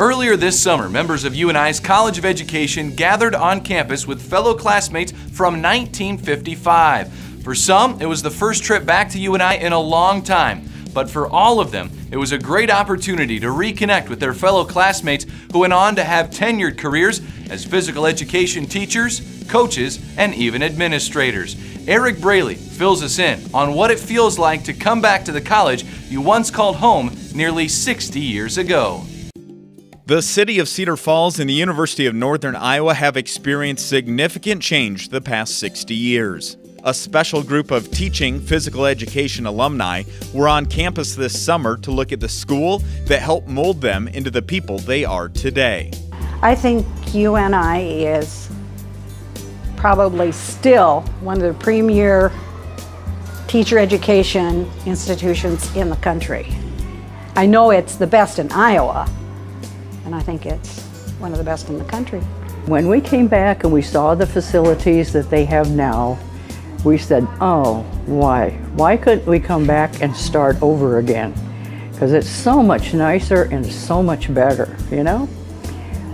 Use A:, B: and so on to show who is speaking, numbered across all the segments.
A: Earlier this summer, members of UNI's College of Education gathered on campus with fellow classmates from 1955. For some, it was the first trip back to UNI in a long time, but for all of them, it was a great opportunity to reconnect with their fellow classmates who went on to have tenured careers as physical education teachers, coaches, and even administrators. Eric Braley fills us in on what it feels like to come back to the college you once called home nearly 60 years ago.
B: The city of Cedar Falls and the University of Northern Iowa have experienced significant change the past 60 years. A special group of teaching physical education alumni were on campus this summer to look at the school that helped mold them into the people they are today.
C: I think UNI is probably still one of the premier teacher education institutions in the country. I know it's the best in Iowa, and I think it's one of the best in the country.
D: When we came back and we saw the facilities that they have now, we said, oh, why? Why couldn't we come back and start over again? Because it's so much nicer and so much better, you know?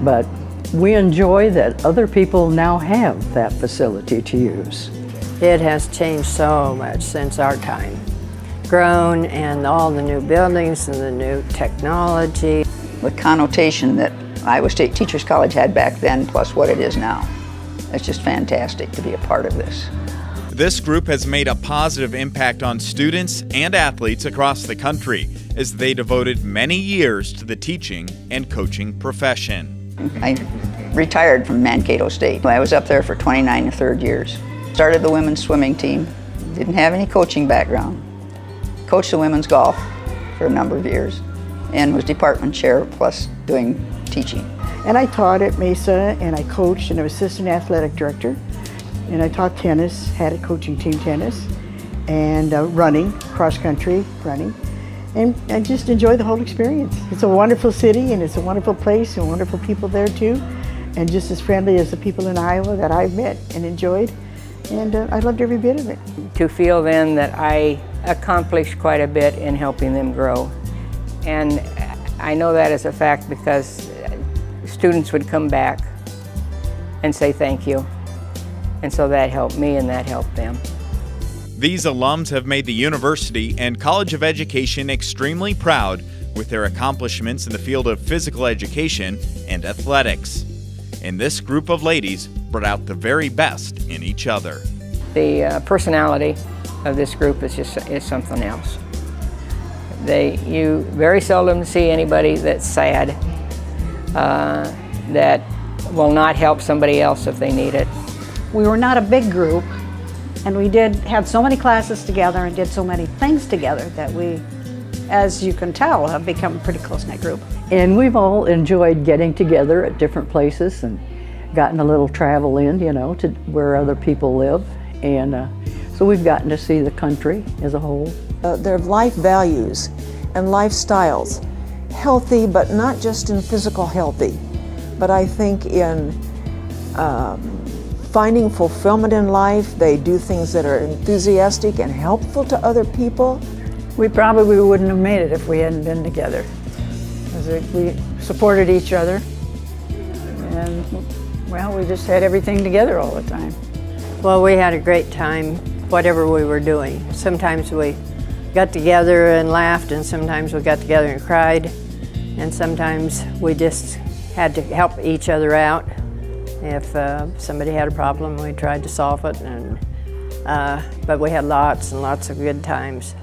D: But we enjoy that other people now have that facility to use.
E: It has changed so much since our time. Grown and all the new buildings and the new technology
F: the connotation that Iowa State Teachers College had back then plus what it is now. It's just fantastic to be a part of this.
B: This group has made a positive impact on students and athletes across the country as they devoted many years to the teaching and coaching profession.
F: I retired from Mankato State. I was up there for 29 to 30 years. Started the women's swimming team, didn't have any coaching background. Coached the women's golf for a number of years and was department chair plus doing teaching.
G: And I taught at Mesa and I coached and I was assistant athletic director. And I taught tennis, had a coaching team tennis, and uh, running, cross country running. And I just enjoyed the whole experience. It's a wonderful city and it's a wonderful place and wonderful people there too. And just as friendly as the people in Iowa that I've met and enjoyed. And uh, I loved every bit of it.
H: To feel then that I accomplished quite a bit in helping them grow and I know that as a fact because students would come back and say thank you. And so that helped me and that helped them.
B: These alums have made the university and College of Education extremely proud with their accomplishments in the field of physical education and athletics. And this group of ladies brought out the very best in each other.
H: The uh, personality of this group is just is something else. They, you very seldom see anybody that's sad, uh, that will not help somebody else if they need it.
C: We were not a big group, and we did had so many classes together and did so many things together that we, as you can tell, have become a pretty close-knit group.
D: And we've all enjoyed getting together at different places and gotten a little travel in, you know, to where other people live. And uh, so we've gotten to see the country as a whole.
I: Uh, their life values and lifestyles, healthy, but not just in physical healthy, but I think in um, finding fulfillment in life. They do things that are enthusiastic and helpful to other people.
J: We probably wouldn't have made it if we hadn't been together. We supported each other, and well, we just had everything together all the time.
E: Well, we had a great time, whatever we were doing. Sometimes we got together and laughed, and sometimes we got together and cried, and sometimes we just had to help each other out. If uh, somebody had a problem, we tried to solve it, and uh, but we had lots and lots of good times.